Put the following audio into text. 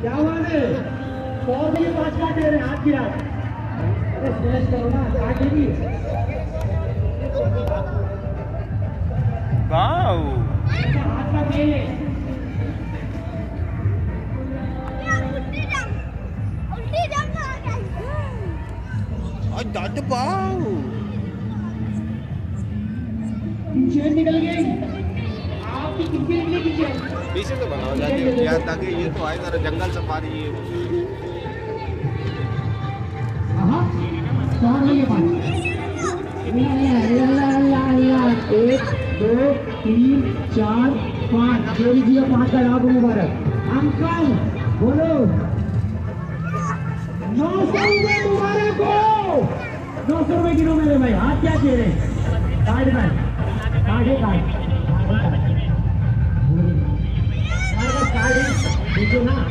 क्या हुआ है? सौ ये पाँच काट दे रहे हाथ गिरा। अरे स्ट्रेस करो ना काटेगी वाओ। हाथ का तेल है। दाद वाओ चेन निकल गई। पीछे तो बनाओ जाके यार ताकि ये तो आए जरा जंगल सफारी ये। हाँ कहाँ एक दो तीन चार पाँच जो लीजिए पाँच का लाभ मुबारक अंकल बोलो नौ सौ रुपये मुबारक हो नौ सौ रुपये गिनो मेरे भाई हाथ क्या दे रहे कार्ड में कार्ड है कार्ड よな。